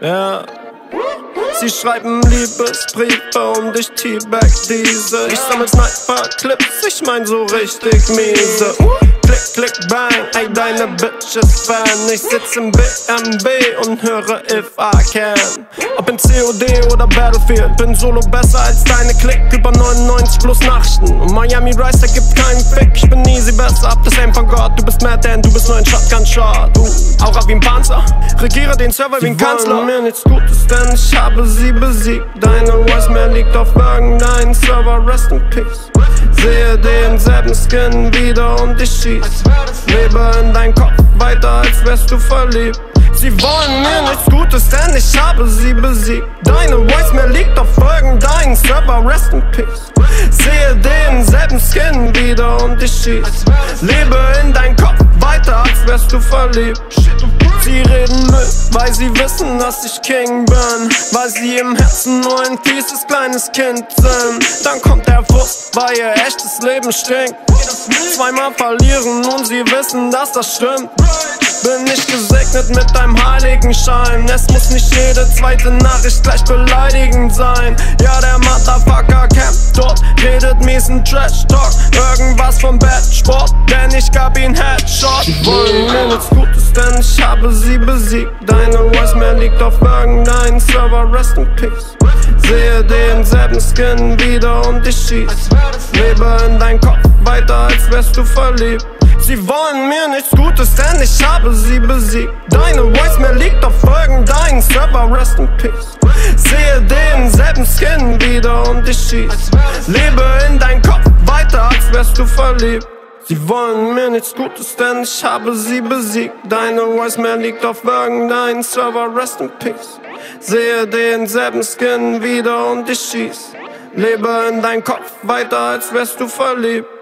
Ja. Sie schreiben Liebesbriefe und ich teabag diese. Ich sammel Sniper-Clips, ich mein so richtig miese. Klick, klick, bang, ey, deine Bitch ist Fan. Ich sitz im BMW und höre If I Can. Ob in COD oder Battlefield, bin solo besser als deine Klick. Über 99 plus Nachrichten. Und Miami Rice, da gibt keinen Fick. Ich bin easy besser, ab das Aim von Gott. Du bist Mad Dan, du bist nur ein Shotgun-Shot. Uh, Aura wie ein Panzer, regiere den Server wie ein Kanzler. mir nichts Gutes, denn ich habe sie besiegt. Deine Voicemail liegt auf irgendeinem Server, rest in peace. Sehe denselben Skin wieder und ich schieß. Lebe in dein Kopf weiter, als wärst du verliebt. Sie wollen mir nichts Gutes, denn ich habe sie besiegt. Deine Voicemail liegt auf irgendeinem Server, rest in peace. Sehe denselben Skin wieder und ich schieß. Lebe in dein Kopf weiter, als wärst du verliebt. Sie reden Müll, weil sie wissen, dass ich King bin. Weil sie im Herzen nur ein fieses kleines Kind sind. Dann kommt der Frust, weil ihr echtes Leben stinkt. Zweimal verlieren und sie wissen, dass das stimmt. Bin ich gesegnet mit einem heiligen Schein. Es muss nicht jede zweite Nachricht gleich beleidigend sein. Ja, der Motherfucker campt dort, redet miesen Trash-Talk. Irgendwas vom Bad Sport, denn ich gab ihn Headshot. Sie wollen mir nichts Gutes, denn ich habe sie besiegt. Deine Voicemail liegt auf irgendeinem Server, rest in peace. Sehe denselben Skin wieder und ich schieß. Lebe in dein Kopf weiter, als wärst du verliebt. Sie wollen mir nichts Gutes, denn ich habe sie besiegt. Deine Voicemail liegt auf irgendeinem Server, rest in peace. Sehe denselben Skin wieder und ich schieß. Lebe in dein Kopf weiter, als wärst du verliebt. Sie wollen mir nichts Gutes, denn ich habe sie besiegt. Deine Voicemail liegt auf irgendeinem Server, rest in peace. Sehe denselben Skin wieder und ich schieß. Lebe in dein Kopf weiter, als wärst du verliebt.